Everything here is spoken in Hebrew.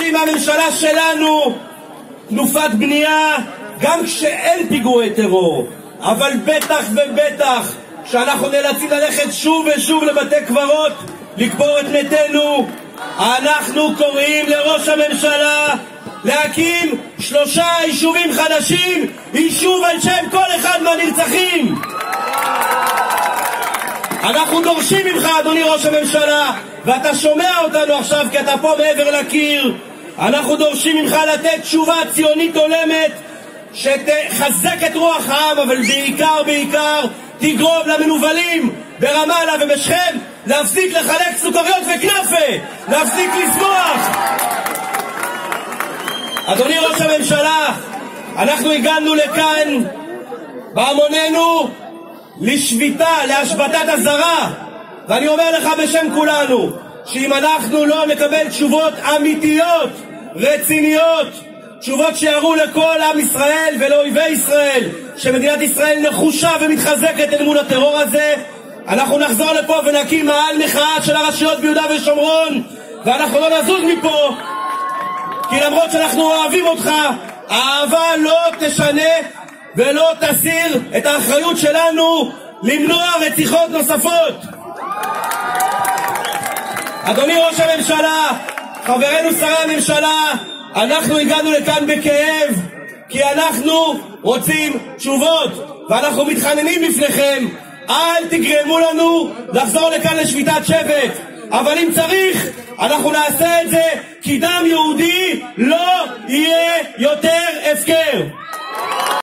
דורשים מהממשלה שלנו תנופת בנייה גם כשאין פיגועי טרור, אבל בטח ובטח כשאנחנו נאלצים ללכת שוב ושוב לבתי קברות לקבור את מתינו, אנחנו קוראים לראש הממשלה להקים שלושה יישובים חדשים, יישוב על שם כל אחד מהנרצחים. אנחנו דורשים ממך, אדוני ראש הממשלה, ואתה שומע אותנו עכשיו כי אתה פה מעבר לקיר, אנחנו דורשים ממך לתת תשובה ציונית הולמת שתחזק את רוח העם, אבל בעיקר, בעיקר, תגרום למנוולים ברמאללה ובשכם להפסיק לחלק סוכריות וכנאפה! להפסיק לשמוח! אדוני ראש הממשלה, אנחנו הגענו לכאן בהמוננו לשביתה, להשבתת אזהרה ואני אומר לך בשם כולנו שאם אנחנו לא נקבל תשובות אמיתיות, רציניות תשובות שיראו לכל עם ישראל ולאויבי ישראל שמדינת ישראל נחושה ומתחזקת אל מול הטרור הזה. אנחנו נחזור לפה ונקים מאהל מחאה של הרשויות ביהודה ושומרון ואנחנו לא נזוז מפה כי למרות שאנחנו אוהבים אותך האהבה לא תשנה ולא תסיר את האחריות שלנו למנוע רציחות נוספות. אדוני ראש הממשלה, חברינו שרי הממשלה, אנחנו הגענו לכאן בכאב כי אנחנו רוצים תשובות ואנחנו מתחננים בפניכם אל תגרמו לנו לחזור לכאן לשביתת שבט. אבל אם צריך, אנחנו נעשה את זה כי דם יהודי לא יהיה יותר הפקר